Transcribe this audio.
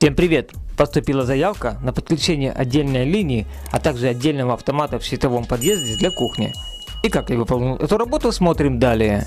Всем привет! Поступила заявка на подключение отдельной линии, а также отдельного автомата в световом подъезде для кухни. И как я выполнил эту работу, смотрим далее.